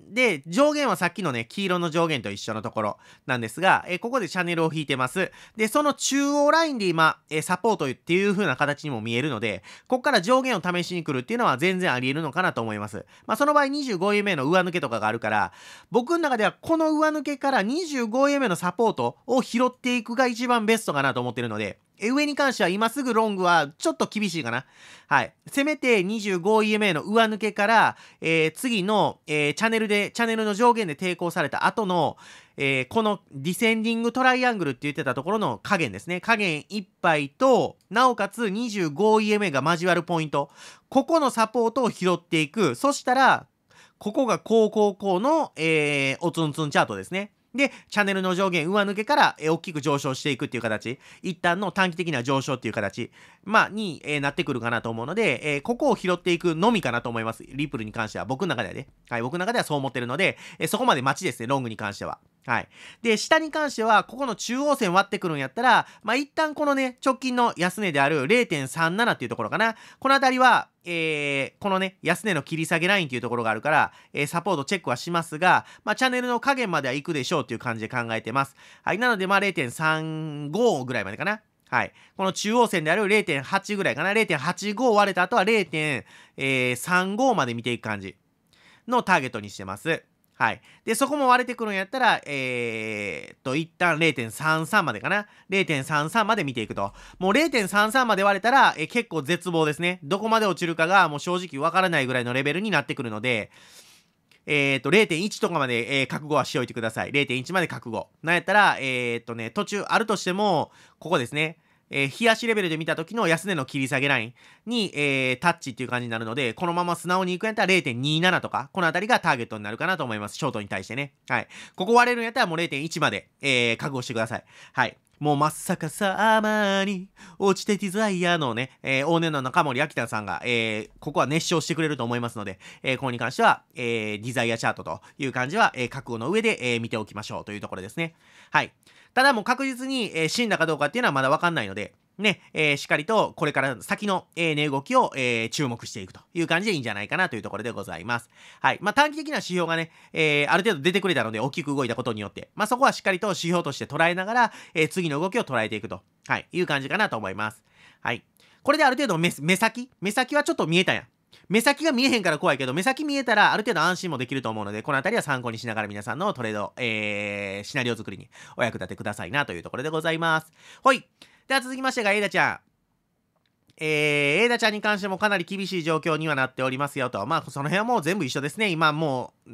で、上限はさっきのね、黄色の上限と一緒のところなんですが、え、ここでチャンネルを引いてます。で、その中央ラインで今、え、サポートっていう風な形にも見えるので、ここから上限を試しに来るっていうのは全然あり得るのかなと思います。まあ、その場合 25EMA の上抜けとかがあるから、僕の中ではこの上抜けから 25EMA のサポートを拾っていくが一番ベストかなと思ってるので、上に関しては今すぐロングはちょっと厳しいかな。はい。せめて 25EMA の上抜けから、えー、次の、えー、チャンネルで、チャンネルの上限で抵抗された後の、えー、このディセンディングトライアングルって言ってたところの加減ですね。加減1杯と、なおかつ 25EMA が交わるポイント。ここのサポートを拾っていく。そしたら、ここがこうこうこうの、えー、おつんつんチャートですね。で、チャンネルの上限上抜けから、大きく上昇していくっていう形、一旦の短期的な上昇っていう形、まあ、に、えー、なってくるかなと思うので、えー、ここを拾っていくのみかなと思います。リプルに関しては、僕の中ではね。はい、僕の中ではそう思ってるので、えー、そこまで待ちですね、ロングに関しては。はい。で、下に関しては、ここの中央線割ってくるんやったら、まあ、一旦このね、直近の安値である0.37っていうところかな。このあたりは、えー、このね、安値の切り下げラインというところがあるから、えー、サポートチェックはしますが、まあ、チャンネルの加減までは行くでしょうという感じで考えてます。はい。なので、まあ、0.35ぐらいまでかな。はい。この中央線である0.8ぐらいかな。0.85割れた後は0.35まで見ていく感じのターゲットにしてます。はい。で、そこも割れてくるんやったら、えー、っと、一旦0.33までかな。0.33まで見ていくと。もう0.33まで割れたら、えー、結構絶望ですね。どこまで落ちるかがもう正直わからないぐらいのレベルになってくるので、えー、っと、0.1とかまで、えー、覚悟はしておいてください。0.1まで覚悟。なんやったら、えー、っとね、途中あるとしても、ここですね。えー、冷やしレベルで見た時の安値の切り下げラインに、えー、タッチっていう感じになるので、このまま素直に行くんやったら0.27とか、このあたりがターゲットになるかなと思います。ショートに対してね。はい。ここ割れるんやったらもう0.1まで、えー、覚悟してください。はい。もう真っ逆さまに落ちてディザイアのね、えー、往年の中森明菜さんが、えー、ここは熱唱してくれると思いますので、えー、ここに関しては、えー、ディザイアチャートという感じは、えー、覚悟の上で、えー、見ておきましょうというところですね。はい。ただもう確実に、えー、死んだかどうかっていうのはまだわかんないので、ね、えー、しっかりとこれから先の、えー、値動きを、えー、注目していくという感じでいいんじゃないかなというところでございます。はい。まあ、短期的な指標がね、え、ある程度出てくれたので大きく動いたことによって、まあ、そこはしっかりと指標として捉えながら、え、次の動きを捉えていくと、はい、いう感じかなと思います。はい。これである程度目目先？目先はちょっと見えたやん。目先が見えへんから怖いけど、目先見えたらある程度安心もできると思うので、このあたりは参考にしながら皆さんのトレード、えー、シナリオ作りにお役立てくださいなというところでございます。ほい。では続きましてが、エイダちゃん。えー、エイダちゃんに関してもかなり厳しい状況にはなっておりますよと。まあ、その辺はもう全部一緒ですね。今もう、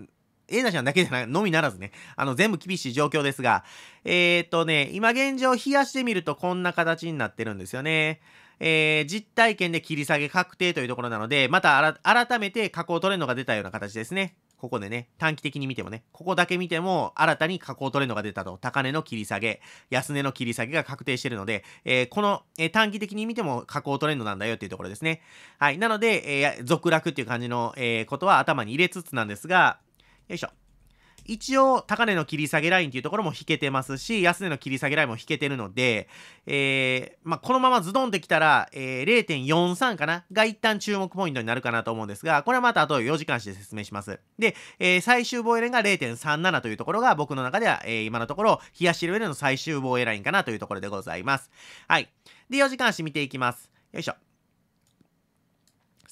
エイダちゃんだけじゃない、のみならずね、あの、全部厳しい状況ですが、えー、っとね、今現状冷やしてみるとこんな形になってるんですよね。えー、実体験で切り下げ確定というところなので、また改めて加工トレンドが出たような形ですね。ここでね、短期的に見てもね、ここだけ見ても新たに加工トレンドが出たと、高値の切り下げ、安値の切り下げが確定しているので、えー、この、えー、短期的に見ても加工トレンドなんだよっていうところですね。はい。なので、えー、続落っていう感じの、えことは頭に入れつつなんですが、よいしょ。一応、高値の切り下げラインっていうところも引けてますし、安値の切り下げラインも引けてるので、えー、まあ、このままズドンってきたら、えー、0.43かな？が一旦注目ポイントになるかなと思うんですが、これはまた後4時間して説明します。で、えー、最終防衛ラインが0.37というところが僕の中では、えー、今のところ、冷やしレベルの最終防衛ラインかなというところでございます。はい。で、4時間足見ていきます。よいしょ。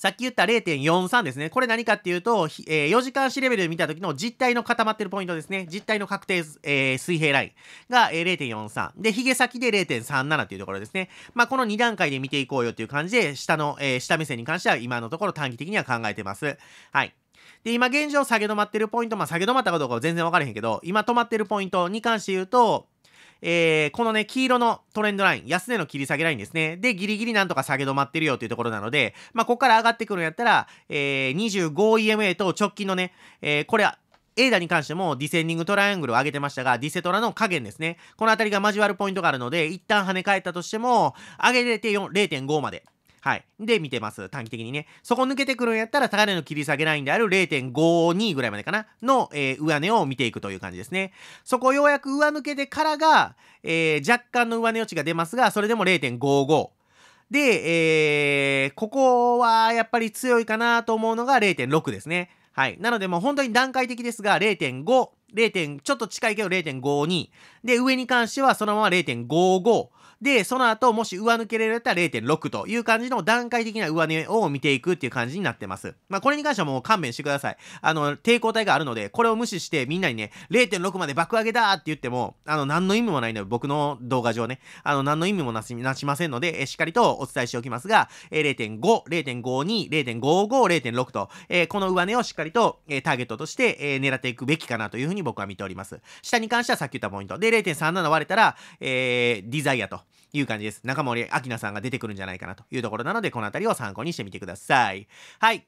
さっき言った0.43ですね。これ何かっていうと、えー、4時間足レベルで見た時の実体の固まってるポイントですね。実体の確定、えー、水平ラインが、え、0.43。で、髭先で0.37っていうところですね。まあ、この2段階で見ていこうよっていう感じで、下の、えー、下目線に関しては今のところ短期的には考えてます。はい。で、今現状下げ止まってるポイント、まあ、下げ止まったかどうかは全然わからへんけど、今止まってるポイントに関して言うと、えー、このね、黄色のトレンドライン、安値の切り下げラインですね。で、ギリギリなんとか下げ止まってるよというところなので、まあ、ここから上がってくるんやったら、えー、25EMA と直近のね、えー、これは、エイダに関してもディセンディングトライアングルを上げてましたが、ディセトラの加減ですね。この辺りが交わるポイントがあるので、一旦跳ね返ったとしても、上げれて0.5まで。はい。で、見てます。短期的にね。そこ抜けてくるんやったら、高値の切り下げラインである0.52ぐらいまでかなの、えー、上値を見ていくという感じですね。そこようやく上抜けてからが、えー、若干の上値余地が出ますが、それでも0.55。で、えー、ここはやっぱり強いかなと思うのが0.6ですね。はい。なのでもう本当に段階的ですが、0.5、0. ちょっと近いけど0.52。で、上に関してはそのまま0.55。で、その後、もし上抜けられたら0.6という感じの段階的な上値を見ていくっていう感じになってます。まあ、これに関してはもう勘弁してください。あの、抵抗体があるので、これを無視してみんなにね、0.6まで爆上げだって言っても、あの、何の意味もないので、僕の動画上ね、あの、何の意味もなしなしませんので、えしっかりとお伝えしておきますが、え0.5、0.52、0.55、0.6と、えー、この上値をしっかりと、えー、ターゲットとして、えー、狙っていくべきかなというふうに僕は見ております。下に関してはさっき言ったポイント。で、0.37割れたら、えー、ディザイアと。いう感じです。中森明菜さんが出てくるんじゃないかなというところなので、この辺りを参考にしてみてください。はい。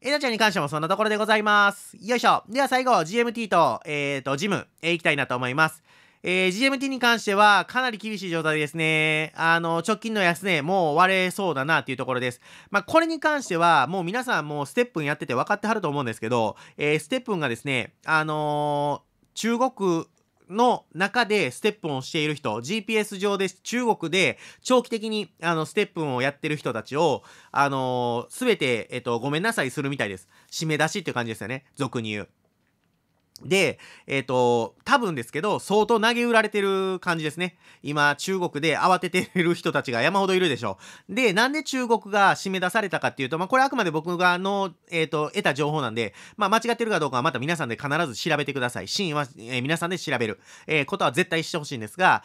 えなちゃんに関してもそんなところでございます。よいしょ。では最後、GMT と、えっ、ー、と、ジム、えー、行きたいなと思います。えー、GMT に関してはかなり厳しい状態ですね。あの、直近の安値、もう割れそうだなっていうところです。まあ、これに関しては、もう皆さんもうステップンやってて分かってはると思うんですけど、えー、ステップンがですね、あのー、中国の中でステップンをしている人、GPS 上で中国で長期的にあのステップンをやってる人たちを、あのす、べて、えっと、ごめんなさいするみたいです。締め出しっていう感じですよね。俗に言う。で、えっ、ー、と、多分ですけど、相当投げ売られてる感じですね。今、中国で慌ててる人たちが山ほどいるでしょう。で、なんで中国が締め出されたかっていうと、まあ、これあくまで僕がの、えっ、ー、と、得た情報なんで、まあ、間違ってるかどうかはまた皆さんで必ず調べてください。真意は、えー、皆さんで調べる、えー、ことは絶対してほしいんですが、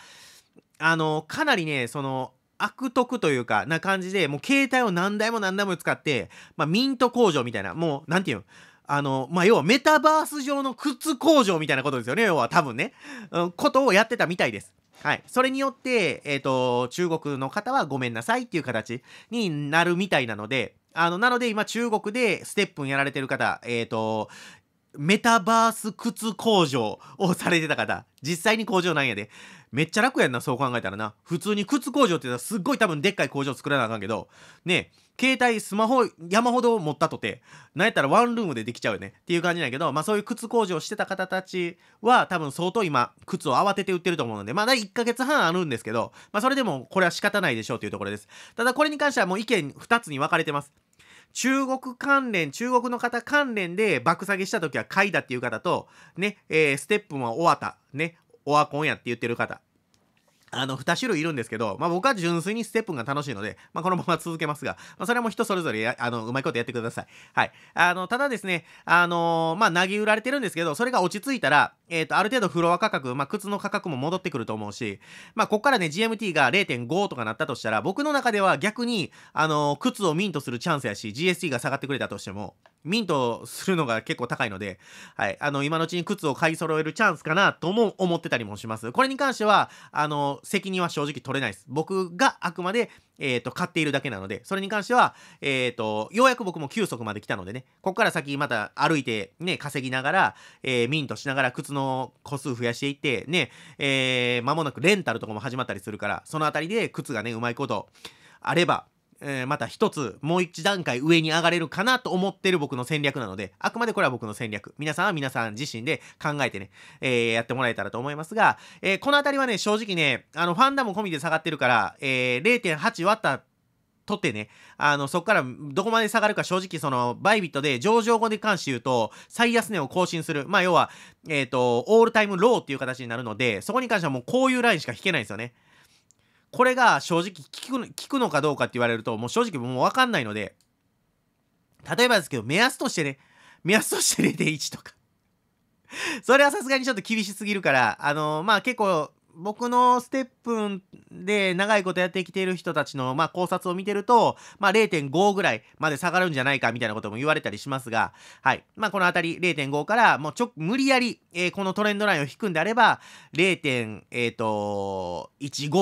あの、かなりね、その、悪徳というか、な感じで、もう携帯を何台も何台も使って、まあ、ミント工場みたいな、もう、なんていうの、あの、まあ、要はメタバース上の靴工場みたいなことですよね。要は多分ね。うん、ことをやってたみたいです。はい。それによって、えっ、ー、と、中国の方はごめんなさいっていう形になるみたいなので、あの、なので今中国でステップンやられてる方、えっ、ー、と、メタバース靴工場をされてた方、実際に工場なんやで。めっちゃ楽やんな、そう考えたらな。普通に靴工場って言ったらすっごい多分でっかい工場作らなあかんけど、ね、携帯、スマホ山ほど持ったとて、なんやったらワンルームでできちゃうよねっていう感じなんやけど、まあそういう靴工場してた方たちは多分相当今、靴を慌てて売ってると思うので、まだ1ヶ月半あるんですけど、まあそれでもこれは仕方ないでしょうというところです。ただこれに関してはもう意見2つに分かれてます。中国関連、中国の方関連で爆下げした時は買いだっていう方と、ね、えー、ステップは終わった、ね、オワコンやって言ってる方。あの、2種類いるんですけど、まあ僕は純粋にステップが楽しいので、まあこのまま続けますが、まあそれも人それぞれ、あの、うまいことやってください。はい。あの、ただですね、あのー、まあ投げ売られてるんですけど、それが落ち着いたら、えっ、ー、と、ある程度フロア価格、まあ靴の価格も戻ってくると思うし、まあこっからね、GMT が0.5とかなったとしたら、僕の中では逆に、あのー、靴をミントするチャンスやし、GST が下がってくれたとしても、ミントするのが結構高いので、はい、あの、今のうちに靴を買い揃えるチャンスかなとも思ってたりもします。これに関しては、あの、責任は正直取れないです。僕があくまで、えっ、と、買っているだけなので、それに関しては、えっ、と、ようやく僕も9足まで来たのでね、ここから先また歩いてね、稼ぎながら、え、ミントしながら靴のの個数増やしていって、ね、えー、間もなくレンタルとかも始まったりするから、そのあたりで靴がね、うまいことあれば、えー、また一つ、もう一段階上に上がれるかなと思ってる僕の戦略なので、あくまでこれは僕の戦略。皆さんは皆さん自身で考えてね、えー、やってもらえたらと思いますが、えー、このあたりはね、正直ね、あの、ファンダも込みで下がってるから、えー、0.8割ったとってね、あの、そこからどこまで下がるか正直その、バイビットで上場後に関して言うと、最安値を更新する。まあ、要は、えっ、ー、と、オールタイムローっていう形になるので、そこに関してはもうこういうラインしか引けないんですよね。これが正直効く効くのかどうかって言われると、もう正直もうわかんないので、例えばですけど、目安としてね、目安として0.1とかそれはさすがにちょっと厳しすぎるから、あのー、まあ結構、僕のステップで長いことやってきている人たちの、まあ、考察を見てると、まあ、0.5ぐらいまで下がるんじゃないかみたいなことも言われたりしますが、はい。まあ、このあたり0.5からもうちょ、無理やり、えー、このトレンドラインを引くんであれば、0.15、えーと、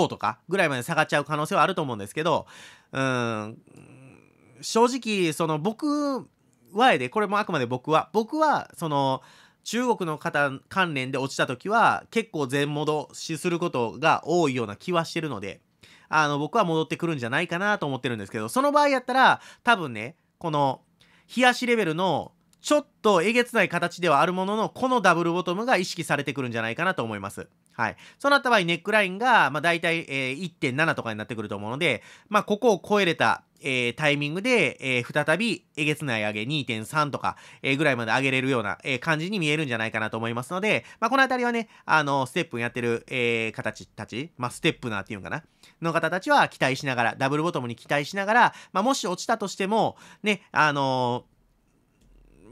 とかぐらいまで下がっちゃう可能性はあると思うんですけど、うん、正直、その僕はやで、これもあくまで僕は、僕は、その、中国の方関連で落ちた時は結構全戻しすることが多いような気はしてるので、あの、僕は戻ってくるんじゃないかなと思ってるんですけど、その場合やったら、多分ね、この、冷やしレベルのちょっとえげつない形ではあるものの、このダブルボトムが意識されてくるんじゃないかなと思います。はい。そうなった場合、ネックラインが、まあ、大体、えー、1.7とかになってくると思うので、まあ、ここを超えれた、えー、タイミングで、えー、再びえげつない上げ2.3とか、えー、ぐらいまで上げれるような、えー、感じに見えるんじゃないかなと思いますので、まあ、このあたりはね、あの、ステップやってる、えー、形たち、まあ、ステップナーっていうのかな、の方たちは期待しながら、ダブルボトムに期待しながら、まあ、もし落ちたとしても、ね、あの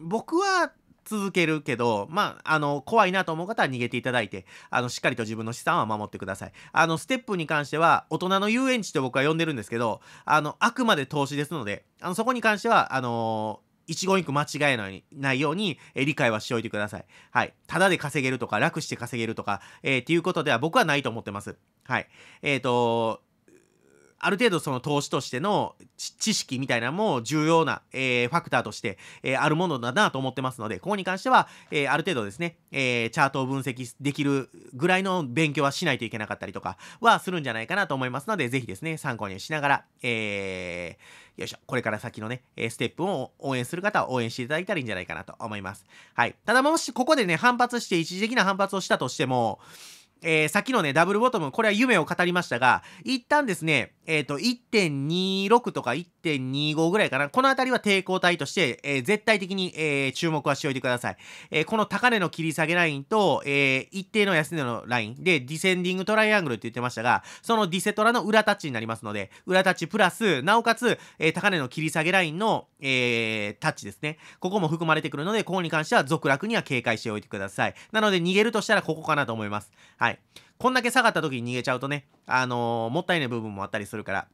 僕は続けるけど、まあ、あの、怖いなと思う方は逃げていただいて、あの、しっかりと自分の資産は守ってください。あの、ステップに関しては、大人の遊園地って僕は呼んでるんですけど、あの、あくまで投資ですので、あの、そこに関しては、あの一言一句間違えないないように、え、理解はしておいてください。はい。ただで稼げるとか、楽して稼げるとか、えー、っていうことでは僕はないと思ってます。はい。えっ、ー、とある程度その投資としての知識みたいなのも重要な、えー、ファクターとして、えー、あるものだなと思ってますので、ここに関しては、えー、ある程度ですね、えチャートを分析できるぐらいの勉強はしないといけなかったりとかはするんじゃないかなと思いますので、ぜひですね、参考にしながら、えよいしょ、これから先のね、ステップを応援する方は応援していただいたらいいんじゃないかなと思います。はい。ただもしここでね、反発して一時的な反発をしたとしても、えー、さっきのね、ダブルボトム、これは夢を語りましたが、一旦ですね、えっ、ー、と、1.26とか1.25ぐらいかな。このあたりは抵抗体として、えー、絶対的に、えー、注目はしておいてください。えー、この高値の切り下げラインと、えー、一定の安値のラインで、ディセンディングトライアングルって言ってましたが、そのディセトラの裏タッチになりますので、裏タッチプラス、なおかつ、えー、高値の切り下げラインの、えー、タッチですね。ここも含まれてくるので、ここに関しては続落には警戒しておいてください。なので、逃げるとしたらここかなと思います。はい。こんだけ下がった時に逃げちゃうとね、あのー、もったいない部分もあったりするから、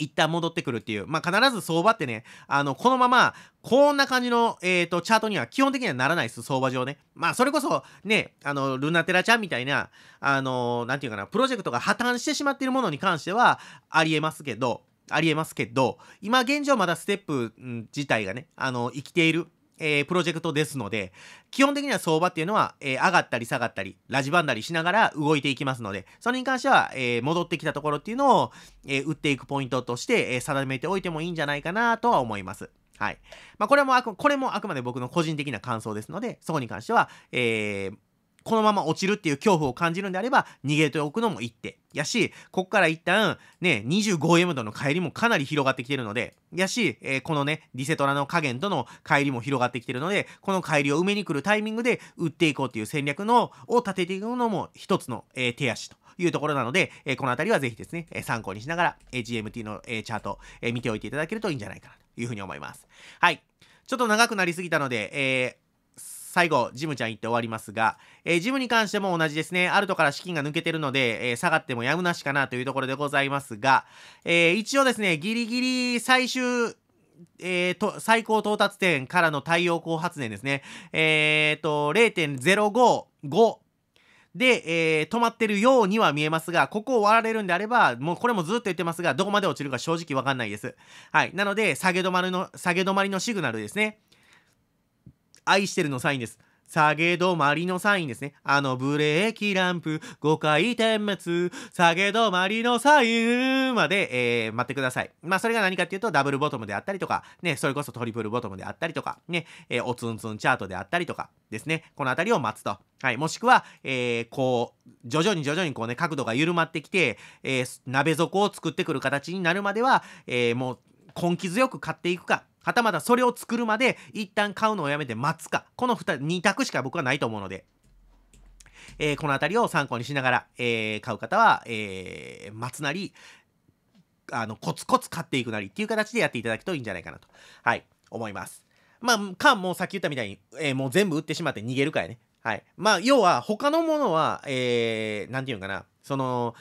一旦戻ってくるっていう。まあ、必ず相場ってね、あの、このまま、こんな感じの、えっ、ー、と、チャートには基本的にはならないです、相場上ね。まあ、それこそ、ね、あの、ルナテラちゃんみたいな、あの、なんていうかな、プロジェクトが破綻してしまっているものに関しては、ありえますけど、ありえますけど、今現状まだステップ自体がね、あの、生きている。えー、プロジェクトですので、基本的には相場っていうのは、えー、上がったり下がったり、ラジバンダリしながら動いていきますので、それに関しては、えー、戻ってきたところっていうのを、えー、打っていくポイントとして、えー、定めておいてもいいんじゃないかなとは思います。はい。まあ、これもあく、これもあくまで僕の個人的な感想ですので、そこに関しては、えー、このまま落ちるっていう恐怖を感じるんであれば、逃げておくのも一手。やし、こっから一旦、ね、25M との帰りもかなり広がってきてるので、やし、えー、このね、ディセトラの加減との帰りも広がってきてるので、この帰りを埋めに来るタイミングで売っていこうっていう戦略の、を立てていくのも一つの、えー、手足と。いうところなので、えー、このあたりはぜひですね、え参考にしながら、え GMT の、えチャート、え見ておいていただけるといいんじゃないかなというふうに思います。はい。ちょっと長くなりすぎたので、えー最後、ジムちゃん行って終わりますが、えー、ジムに関しても同じですね。アルトから資金が抜けてるので、えー、下がってもやむなしかなというところでございますが、えー、一応ですね、ギリギリ最終、えー、と、最高到達点からの太陽光発電ですね。えー、と、0.055で、えー、止まってるようには見えますが、ここを割られるんであれば、もうこれもずっと言ってますが、どこまで落ちるか正直わかんないです。はい。なので、下げ止まりの、下げ止まりのシグナルですね。愛してるのサインです。下げ止まりのサインですね。あのブレーキランプ5回点滅下げ止まりのサインまで、えー、待ってください。まあそれが何かっていうとダブルボトムであったりとか、ね、それこそトリプルボトムであったりとか、ね、えー、おつんつんチャートであったりとかですね。このあたりを待つと。はい。もしくは、えー、こう、徐々に徐々にこうね、角度が緩まってきて、えー、鍋底を作ってくる形になるまでは、えー、もう根気強く買っていくか、はたまたそれを作るまで一旦買うのをやめて待つか。この 2, 2択しか僕はないと思うので、えー、この辺りを参考にしながら、えー、買う方は、えー、待つなり、あの、コツコツ買っていくなりっていう形でやっていただくといいんじゃないかなと、はい、思います。まあ、か、もうさっき言ったみたいに、え、もう全部売ってしまって逃げるかやね。はい。まあ、要は、他のものは、えー、ていうのかな、その、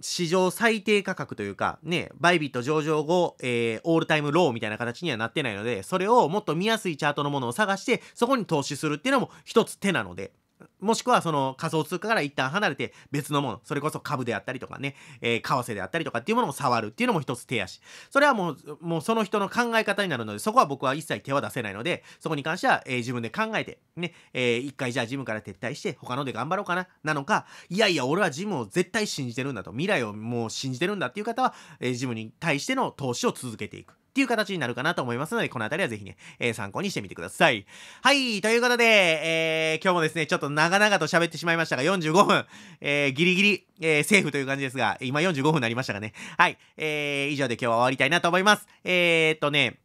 史上最低価格というか、ね、バイビット上場後、えー、オールタイムローみたいな形にはなってないので、それをもっと見やすいチャートのものを探して、そこに投資するっていうのも一つ手なので、もしくはその仮想通貨から一旦離れて別のもの、それこそ株であったりとかね、えー、為替であったりとかっていうものを触るっていうのも一つ手足。それはもう、もうその人の考え方になるので、そこは僕は一切手は出せないので、そこに関しては、えー、自分で考えて、ね、えー、一回じゃあジムから撤退して、他ので頑張ろうかな、なのか、いやいや、俺はジムを絶対信じてるんだと、未来をもう信じてるんだっていう方は、えー、ジムに対しての投資を続けていく。っていう形になるかなと思いますので、このあたりはぜひね、えー、参考にしてみてください。はい、ということで、えー、今日もですね、ちょっと長々と喋ってしまいましたが、45分、えー、ギリギリ、えー、セーフという感じですが、今45分になりましたがね。はい、えー、以上で今日は終わりたいなと思います。えー、っとね、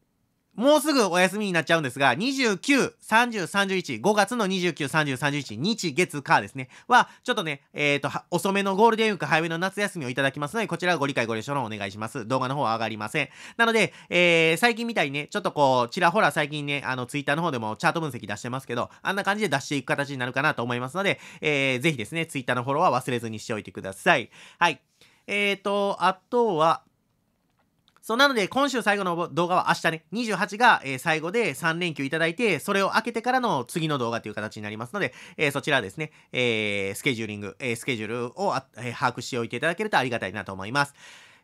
もうすぐお休みになっちゃうんですが、29、30、31、5月の29、30、31、日、月、火ですね。は、ちょっとね、えっ、ー、と、遅めのゴールデンウィーク、早めの夏休みをいただきますので、こちらご理解ご了承のお願いします。動画の方は上がりません。なので、えー、最近みたいにね、ちょっとこう、ちらほら最近ね、あの、ツイッターの方でもチャート分析出してますけど、あんな感じで出していく形になるかなと思いますので、えー、ぜひですね、ツイッターのフォローは忘れずにしておいてください。はい。えーと、あとは、そう、なので、今週最後の動画は明日ね、28が、えー、最後で3連休いただいて、それを開けてからの次の動画という形になりますので、えー、そちらですね、えー、スケジューリング、えスケジュールを、え把握しておいていただけるとありがたいなと思います。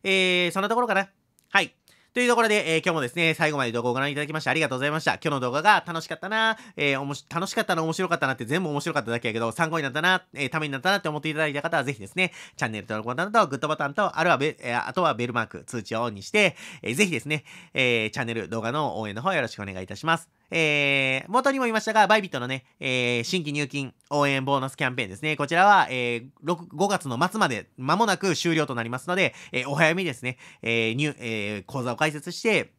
えそんなところかな。はい。というところで、えー、今日もですね、最後まで動画をご覧いただきましてありがとうございました。今日の動画が楽しかったな、えー、おもし楽しかったな、面白かったなって全部面白かっただけやけど、参考になったな、えー、ためになったなって思っていただいた方はぜひですね、チャンネル登録ボタンとグッドボタンと、あるはベ、えー、あとはベルマーク、通知をオンにして、えー、ぜひですね、えー、チャンネル、動画の応援の方よろしくお願いいたします。えー、元にも言いましたが、バイビットのね、えー、新規入金応援ボーナスキャンペーンですね。こちらは、えー、6 5月の末まで間もなく終了となりますので、えー、お早めにですね、えー入えー、講座を開設して、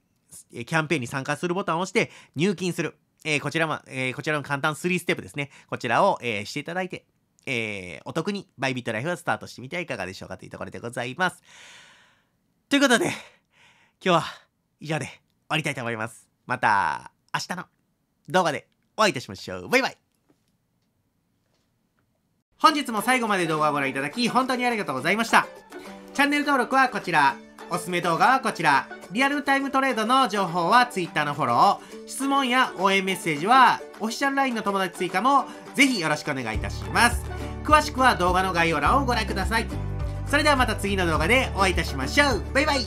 キャンペーンに参加するボタンを押して入金する。えー、こちらも、えー、こちらの簡単3ステップですね。こちらを、えー、していただいて、えお得にバイビットライフをスタートしてみてはいかがでしょうかというところでございます。ということで、今日は以上で終わりたいと思います。また明日の動画でお会いいたしましょう。バイバイ本日も最後まで動画をご覧いただき本当にありがとうございました。チャンネル登録はこちら。おすすめ動画はこちら。リアルタイムトレードの情報は Twitter のフォロー。質問や応援メッセージはオフィシャル LINE の友達追加もぜひよろしくお願いいたします。詳しくは動画の概要欄をご覧ください。それではまた次の動画でお会いいたしましょう。バイバイ